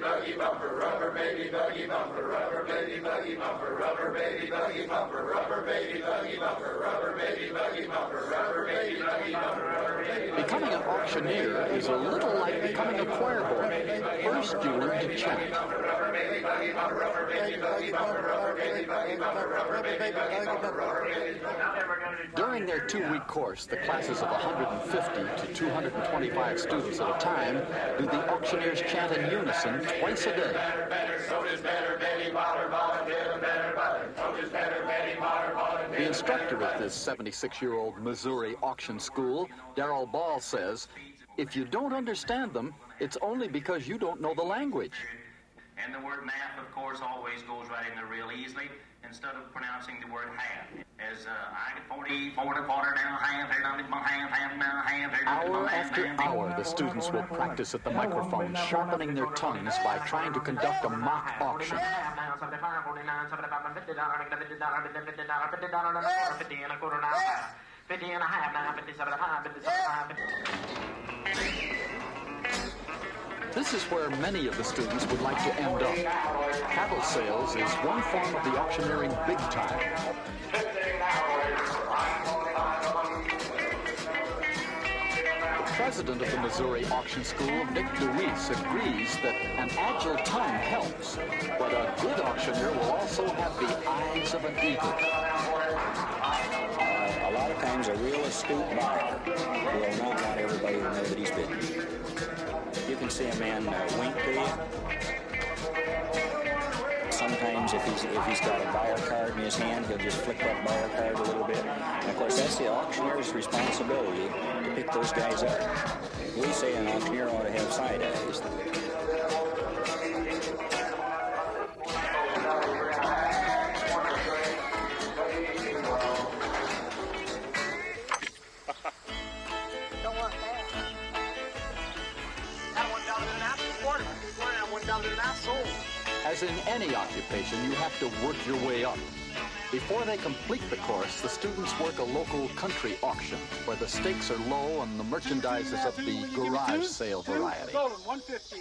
buggy bumper, rubber baby buggy bumper, rubber baby buggy bumper, rubber baby buggy bumper, rubber baby buggy bumper, rubber baby buggy bumper, rubber baby buggy bumper, rubber Becoming an auctioneer is a little like becoming a choir boy. First, you learn to chant. During their two-week course, the classes of 150 to 225 students at a time do the auctioneers chant in unison twice a day. The instructor at this 76-year-old Missouri auction school, Darrell Ball, says, if you don't understand them, it's only because you don't know the language. And the word math, of course, always goes right in there real easily instead of pronouncing the word half. As uh, I get 40, 40, quarter down, half, half, half, half, Hour after hour, the students will practice at the microphone, sharpening their tongues by trying to conduct a mock auction. This is where many of the students would like to end up. Cattle sales is one form of the auctioneering big time. President of the Missouri Auction School, Nick DeWeese, agrees that an agile tongue helps, but a good auctioneer will also have the eyes of an eagle. Uh, a lot of times a real astute buyer will not want everybody to know that he's bidding. You can see a man uh, wink to you. Sometimes if he's if he's got a buyer card in his hand, he'll just flick that buyer card a little bit. And of course, that's the auctioneer's responsibility to pick those guys up. We say an auctioneer ought to have side eyes. That. One dollar and a half, quarter. Quarter, that one dollar and a half sold. As in any occupation, you have to work your way up. Before they complete the course, the students work a local country auction where the stakes are low and the merchandise is of the garage sale variety. Sold, 150,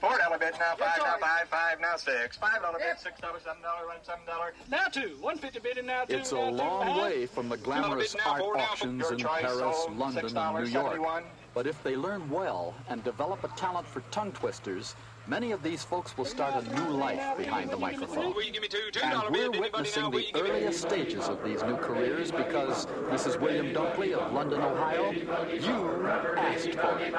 Four dollar bid now, five now five, five now six. Five dollar bid, six dollar, seven dollar, one seven dollar. Now two. 150 bidding now two. It's a two, long huh? way from the glamorous now, art four auctions in Paris, sold, London, and New York. 71. But if they learn well and develop a talent for tongue twisters, many of these folks will start a new life behind the microphone. Will you give me two? Two And we're witnessing the you give me? earliest stages of these new careers because Mrs. William Dunkley of London, Ohio, you asked for it.